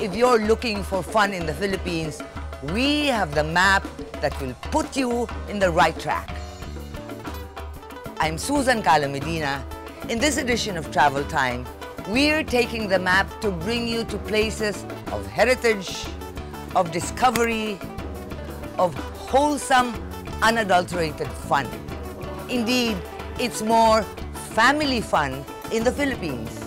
if you're looking for fun in the Philippines, we have the map that will put you in the right track. I'm Susan Calo Medina. In this edition of Travel Time, we're taking the map to bring you to places of heritage, of discovery, of wholesome, unadulterated fun. Indeed, it's more family fun in the Philippines.